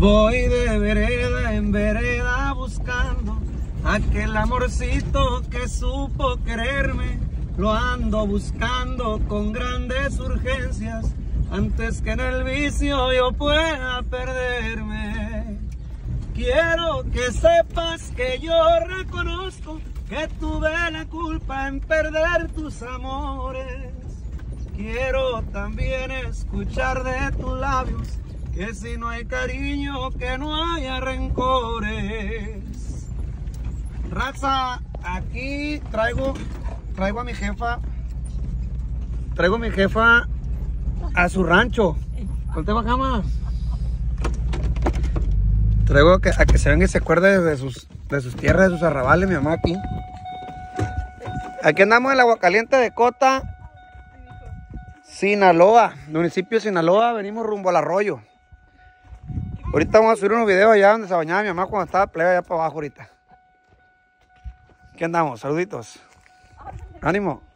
Voy de vereda en vereda buscando aquel amorcito que supo quererme. Lo ando buscando con grandes urgencias antes que en el vicio yo pueda perderme. Quiero que sepas que yo reconozco que tuve la culpa en perder tus amores. Quiero también escuchar de tus labios que si no hay cariño, que no haya rencores. Raza, aquí traigo, traigo a mi jefa, traigo a mi jefa a su rancho. Ponte bajama. Traigo a que, a que se venga y se acuerde de sus, de sus tierras, de sus arrabales, mi mamá aquí. Aquí andamos en el agua caliente de Cota, Sinaloa, municipio de Sinaloa, venimos rumbo al arroyo. Ahorita vamos a subir unos videos allá donde se bañaba mi mamá cuando estaba plebe allá para abajo ahorita. ¿Qué andamos? Saluditos. Ánimo.